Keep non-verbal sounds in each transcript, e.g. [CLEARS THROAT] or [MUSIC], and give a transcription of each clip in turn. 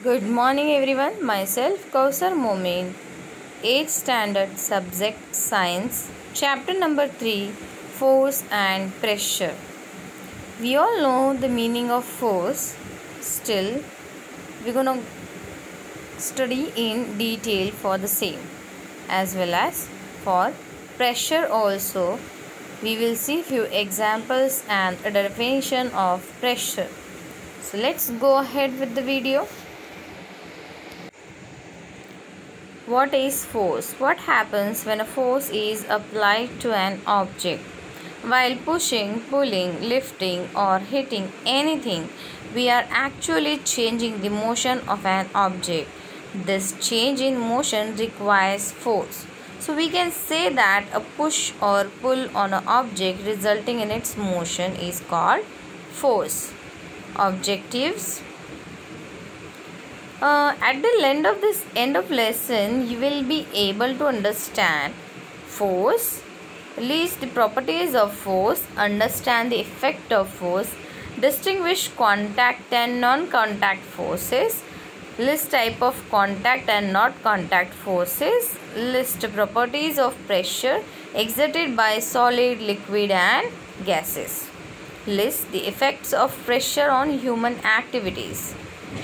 Good morning everyone. Myself Kausar Momin. 8th standard subject science chapter number 3 force and pressure. We all know the meaning of force. Still we're going to study in detail for the same as well as for pressure also we will see few examples and a definition of pressure. So let's go ahead with the video. What is force? What happens when a force is applied to an object? While pushing, pulling, lifting, or hitting anything, we are actually changing the motion of an object. This change in motion requires force. So we can say that a push or pull on an object resulting in its motion is called force. Objectives uh, at the end of this end of lesson you will be able to understand force. List the properties of force. Understand the effect of force. Distinguish contact and non-contact forces. List type of contact and not contact forces. List properties of pressure exerted by solid liquid and gases. List the effects of pressure on human activities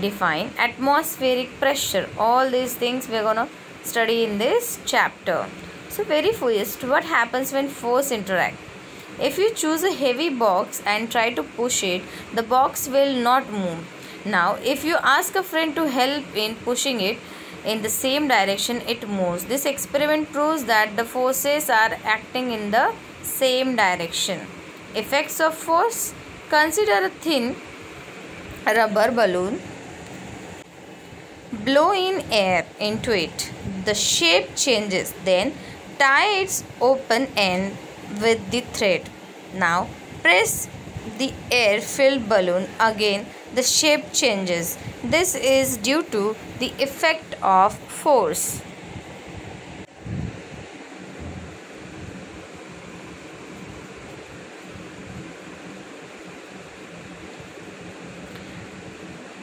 define atmospheric pressure. All these things we're gonna study in this chapter. So very first what happens when force interact? If you choose a heavy box and try to push it the box will not move. Now if you ask a friend to help in pushing it in the same direction it moves. This experiment proves that the forces are acting in the same direction. Effects of force? Consider a thin rubber balloon blow in air into it. The shape changes then tie its open end with the thread now press the air filled balloon again. The shape changes. This is due to the effect of force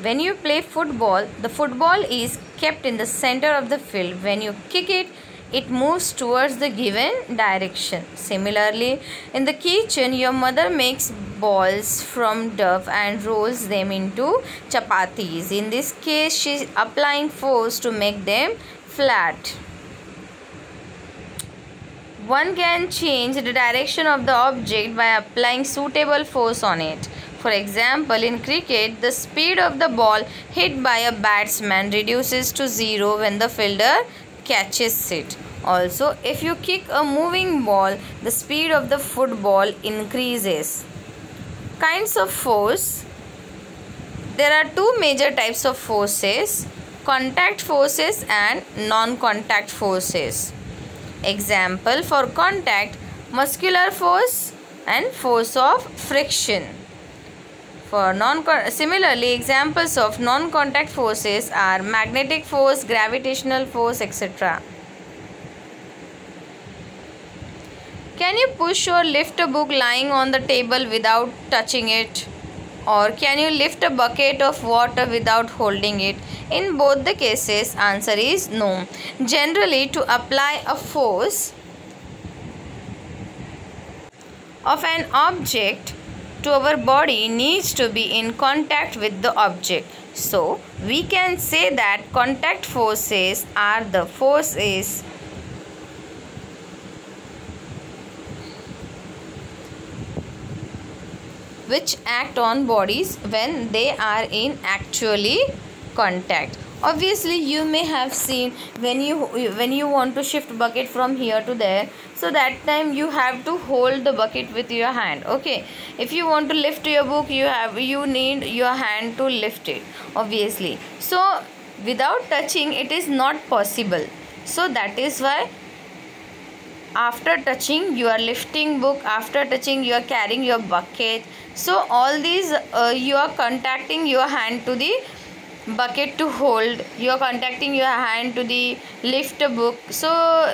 When you play football, the football is kept in the center of the field. When you kick it, it moves towards the given direction. Similarly, in the kitchen, your mother makes balls from dough and rolls them into chapatis. In this case, she is applying force to make them flat. One can change the direction of the object by applying suitable force on it. For example, in cricket, the speed of the ball hit by a batsman reduces to zero when the fielder catches it. Also, if you kick a moving ball, the speed of the football increases. Kinds of force There are two major types of forces contact forces and non contact forces. Example for contact muscular force and force of friction. For non similarly, examples of non-contact forces are magnetic force, gravitational force, etc. Can you push or lift a book lying on the table without touching it? Or can you lift a bucket of water without holding it? In both the cases, answer is no. Generally, to apply a force of an object to our body needs to be in contact with the object. So, we can say that contact forces are the forces which act on bodies when they are in actually contact obviously you may have seen when you when you want to shift bucket from here to there so that time you have to hold the bucket with your hand okay? If you want to lift your book you have you need your hand to lift it obviously. So without touching it is not possible. So that is why after touching you are lifting book after touching you are carrying your bucket. So all these uh, you are contacting your hand to the bucket to hold you are contacting your hand to the lift book. So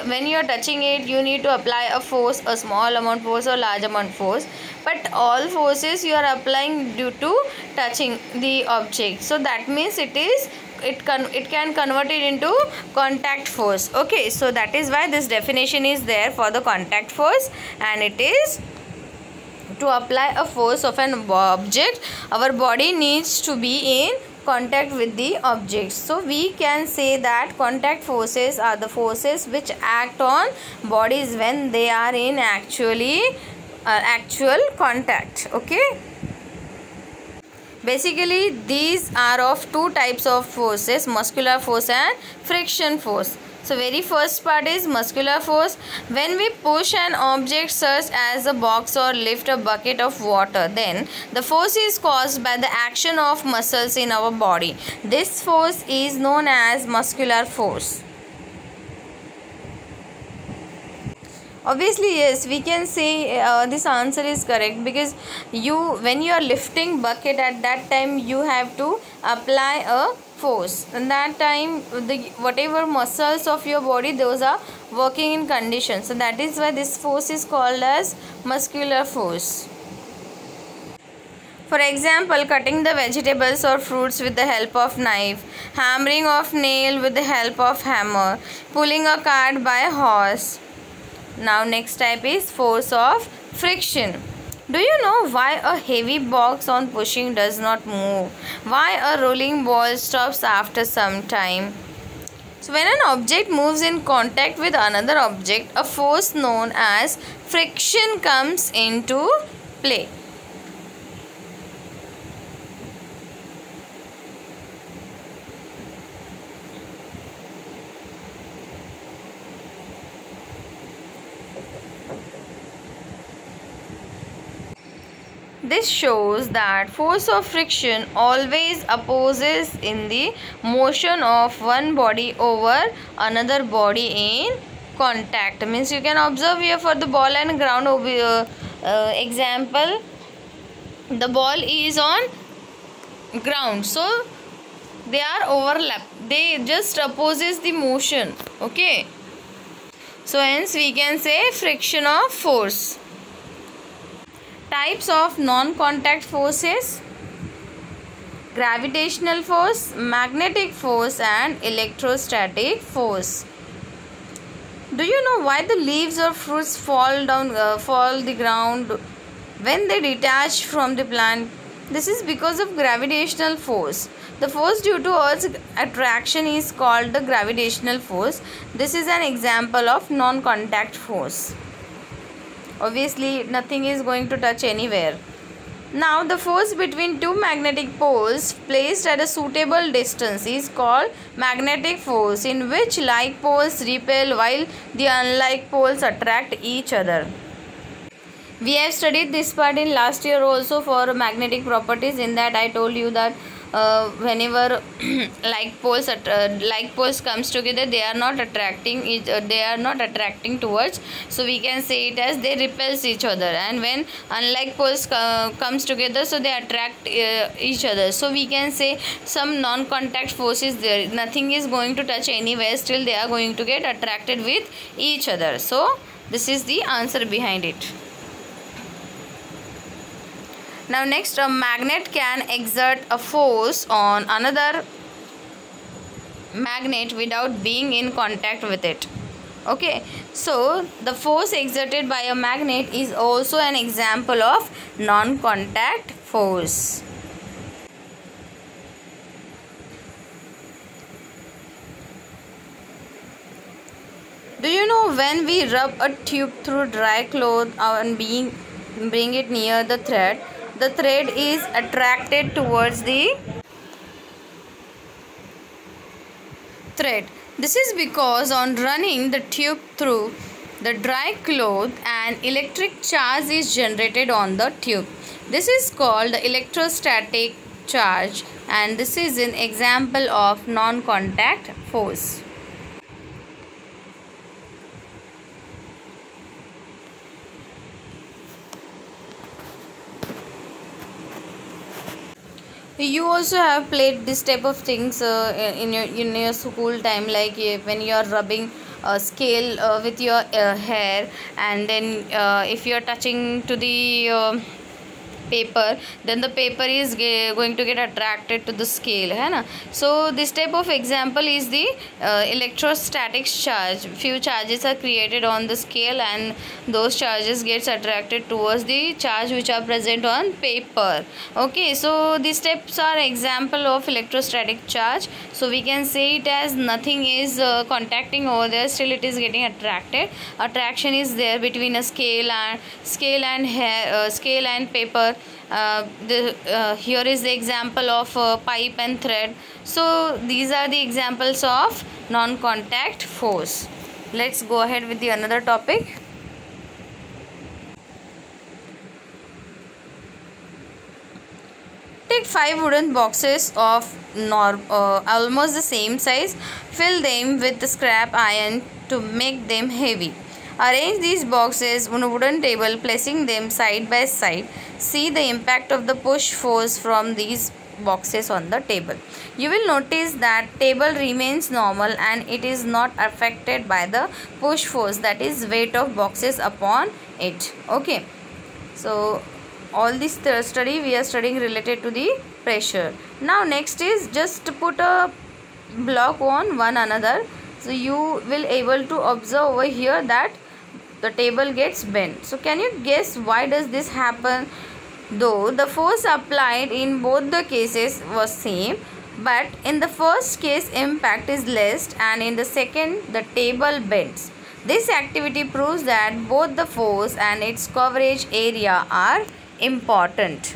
when you are touching it you need to apply a force a small amount force or large amount force. But all forces you are applying due to touching the object. So that means it is it can it can convert it into contact force. Okay so that is why this definition is there for the contact force. And it is to apply a force of an object our body needs to be in contact with the objects. So we can say that contact forces are the forces which act on bodies when they are in actually uh, actual contact okay? Basically these are of two types of forces muscular force and friction force so very first part is muscular force. When we push an object such as a box or lift a bucket of water, then the force is caused by the action of muscles in our body. This force is known as muscular force. obviously yes we can say uh, this answer is correct because you when you are lifting bucket at that time you have to apply a force. And that time the whatever muscles of your body those are working in condition so that is why this force is called as muscular force. For example, cutting the vegetables or fruits with the help of knife, hammering of nail with the help of hammer, pulling a cart by horse, now next type is force of friction. Do you know why a heavy box on pushing does not move? Why a rolling ball stops after some time? So when an object moves in contact with another object, a force known as friction comes into play. This shows that force of friction always opposes in the motion of one body over another body in contact. Means you can observe here for the ball and ground uh, uh, example. The ball is on ground. So they are overlap. They just opposes the motion. Okay. So hence we can say friction of force. Types of non-contact forces gravitational force, magnetic force and electrostatic force. Do you know why the leaves or fruits fall down uh, fall the ground when they detach from the plant? This is because of gravitational force. The force due to Earth's attraction is called the gravitational force. This is an example of non-contact force obviously nothing is going to touch anywhere. Now the force between two magnetic poles placed at a suitable distance is called magnetic force in which like poles repel while the unlike poles attract each other. We have studied this part in last year also for magnetic properties. In that i told you that uh, whenever [CLEARS THROAT] like poles uh, like poles comes together they are not attracting uh, they are not attracting towards so we can say it as they repels each other. And when unlike poles comes together so they attract uh, each other. So we can say some non-contact force is there nothing is going to touch anywhere still they are going to get attracted with each other. So this is the answer behind it now next a magnet can exert a force on another magnet without being in contact with it. Okay, so the force exerted by a magnet is also an example of non-contact force. Do you know when we rub a tube through dry cloth and being bring it near the thread, the thread is attracted towards the thread. This is because on running the tube through the dry cloth an electric charge is generated on the tube. This is called the electrostatic charge and this is an example of non-contact force. You also have played this type of things uh, in your in your school time like uh, when you are rubbing a scale uh, with your uh, hair and then uh, if you are touching to the uh, paper then the paper is going to get attracted to the scale है ना so this type of example is the uh, electrostatic charge. Few charges are created on the scale and those charges gets attracted towards the charge which are present on paper. Okay so these steps are example of electrostatic charge. So we can say it as nothing is uh, contacting over there still it is getting attracted. Attraction is there between a scale and scale and hair uh, scale and paper uh, the uh, here is the example of uh, pipe and thread so these are the examples of non contact force let's go ahead with the another topic Take five wooden boxes of nor- uh, almost the same size. Fill them with the scrap iron to make them heavy. Arrange these boxes on a wooden table, placing them side by side. See the impact of the push force from these boxes on the table. You will notice that table remains normal and it is not affected by the push force that is weight of boxes upon it. Okay. So all this study we are studying related to the pressure now next is just put a block on one another so you will able to observe over here that the table gets bent so can you guess why does this happen though the force applied in both the cases was same but in the first case impact is less and in the second the table bends. This activity proves that both the force and its coverage area are important.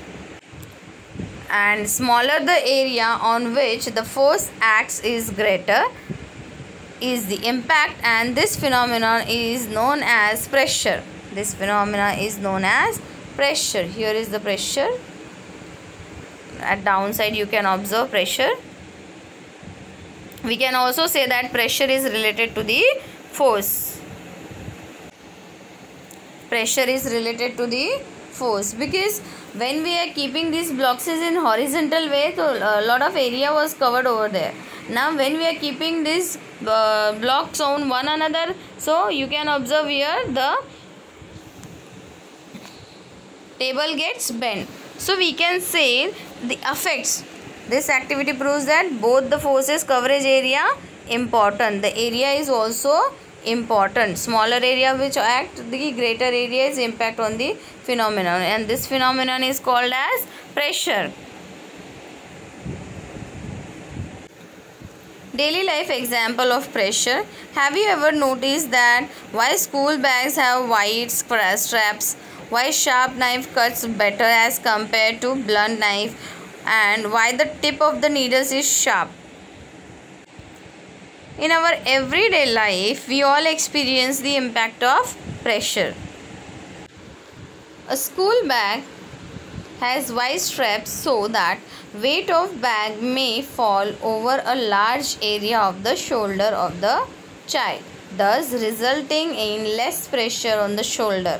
And smaller the area on which the force acts is greater is the impact and this phenomenon is known as pressure. This phenomenon is known as pressure. Here is the pressure. At downside you can observe pressure. We can also say that pressure is related to the force. Pressure is related to the force. Because when we are keeping these blocks in horizontal way so a lot of area was covered over there. Now when we are keeping these uh, blocks on one another so you can observe here the table gets bent. So we can say the effects. This activity proves that both the forces coverage area important. The area is also important. Smaller area which act the greater area is impact on the phenomenon. And this phenomenon is called as pressure. Daily life example of pressure. Have you ever noticed that why school bags have white straps why sharp knife cuts better as compared to blunt knife? And why the tip of the needles is sharp? In our everyday life we all experience the impact of pressure. A school bag has wide straps so that weight of bag may fall over a large area of the shoulder of the child thus resulting in less pressure on the shoulder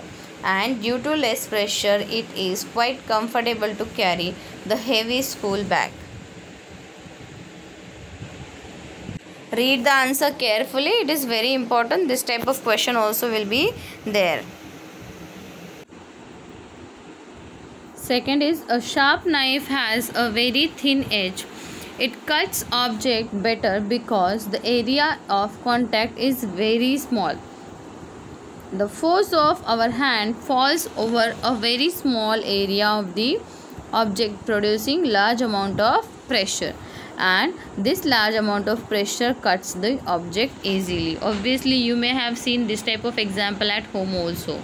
and due to less pressure it is quite comfortable to carry the heavy school bag read the answer carefully it is very important this type of question also will be there Second is a sharp knife has a very thin edge. It cuts object better because the area of contact is very small. The force of our hand falls over a very small area of the object producing large amount of pressure and this large amount of pressure cuts the object easily. Obviously you may have seen this type of example at home also.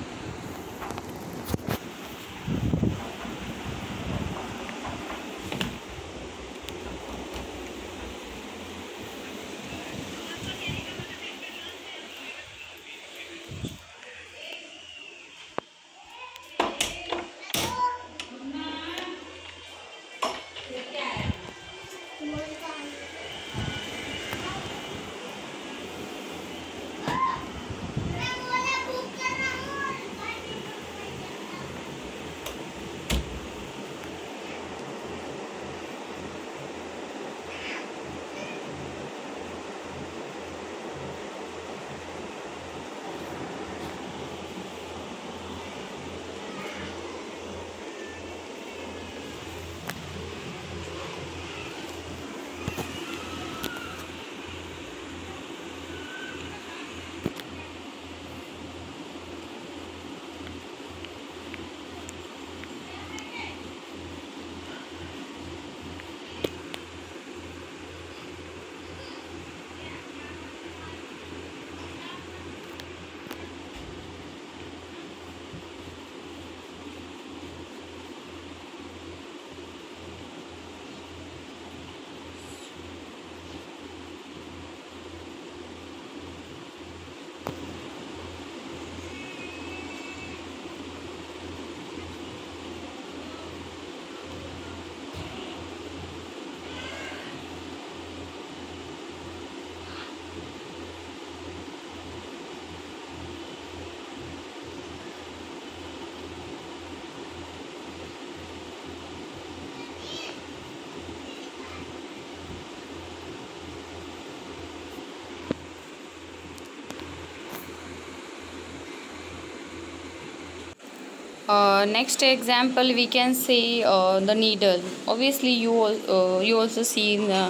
Uh, next example we can say uh, the needle. Obviously you uh, you also see the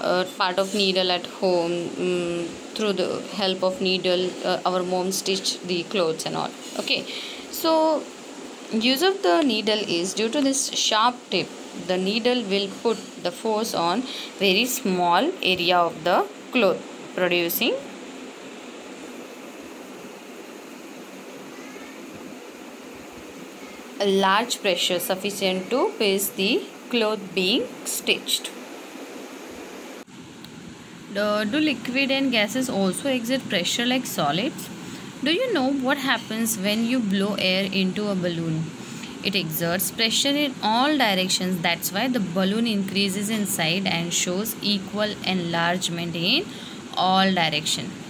uh, part of needle at home um, through the help of needle uh, our mom stitch the clothes and all. Okay. So use of the needle is due to this sharp tip the needle will put the force on very small area of the cloth producing a large pressure sufficient to pierce the cloth being stitched. do liquid and gases also exert pressure like solids? Do you know what happens when you blow air into a balloon? It exerts pressure in all directions. That's why the balloon increases in size and shows equal enlargement in all directions.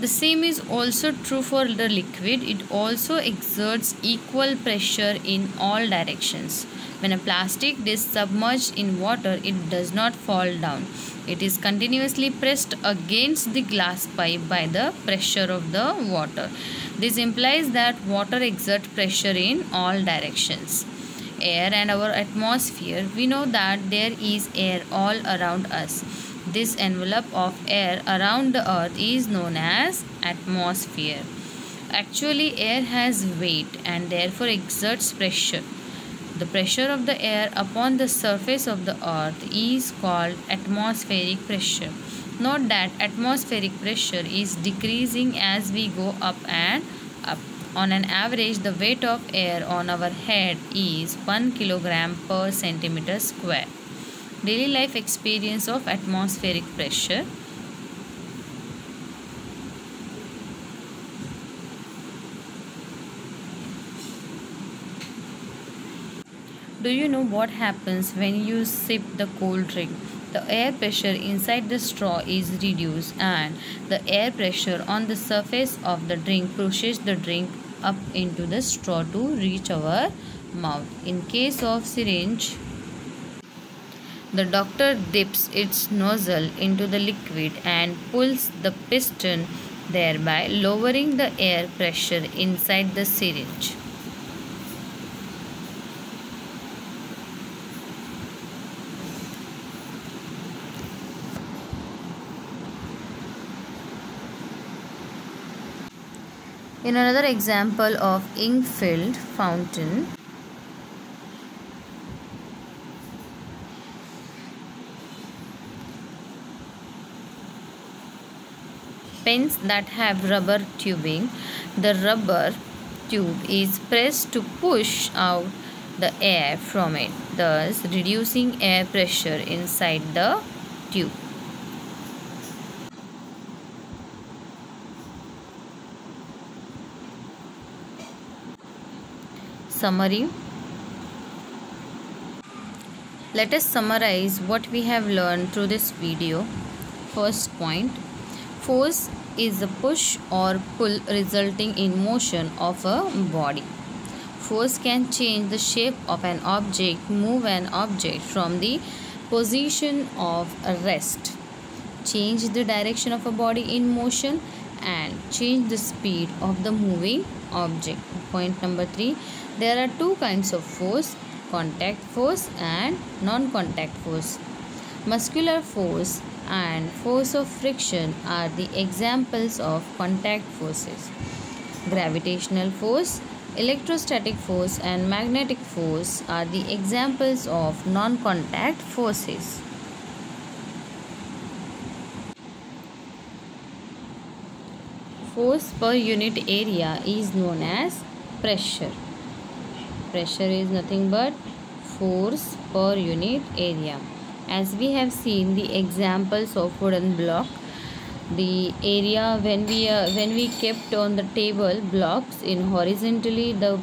The same is also true for the liquid. It also exerts equal pressure in all directions. When a plastic is submerged in water, it does not fall down. It is continuously pressed against the glass pipe by the pressure of the water. This implies that water exerts pressure in all directions. Air and our atmosphere, we know that there is air all around us. This envelope of air around the earth is known as atmosphere. Actually, air has weight and therefore exerts pressure. The pressure of the air upon the surface of the earth is called atmospheric pressure. Note that atmospheric pressure is decreasing as we go up and up. On an average, the weight of air on our head is 1 kilogram per centimeter square. Daily life experience of atmospheric pressure. Do you know what happens when you sip the cold drink? the air pressure inside the straw is reduced and the air pressure on the surface of the drink pushes the drink up into the straw to reach our mouth. In case of syringe, the doctor dips its nozzle into the liquid and pulls the piston thereby lowering the air pressure inside the syringe. In another example of ink-filled fountain, pens that have rubber tubing, the rubber tube is pressed to push out the air from it, thus reducing air pressure inside the tube. summary. Let us summarize what we have learned through this video. First point force is a push or pull resulting in motion of a body force can change the shape of an object move an object from the position of rest change the direction of a body in motion and change the speed of the moving object. Point number 3 There are two kinds of force contact force and non contact force. Muscular force and force of friction are the examples of contact forces. Gravitational force, electrostatic force, and magnetic force are the examples of non contact forces. force per unit area is known as pressure pressure is nothing but force per unit area as we have seen the examples of wooden block the area when we uh, when we kept on the table blocks in horizontally the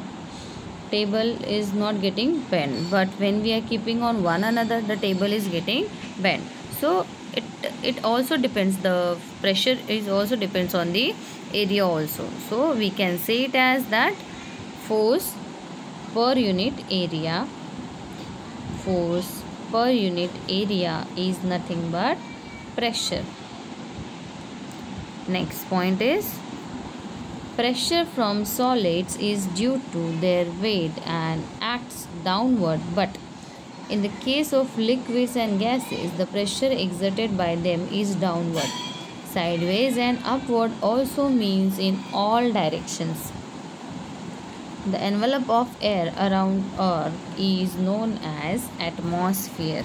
table is not getting bent. But when we are keeping on one another the table is getting bent. So it it also depends. The pressure is also depends on the area also. So we can say it as that force per unit area force per unit area is nothing but pressure next point is pressure from solids is due to their weight and acts downward, but in the case of liquids and gases, the pressure exerted by them is downward. Sideways and upward also means in all directions. The envelope of air around Earth is known as atmosphere.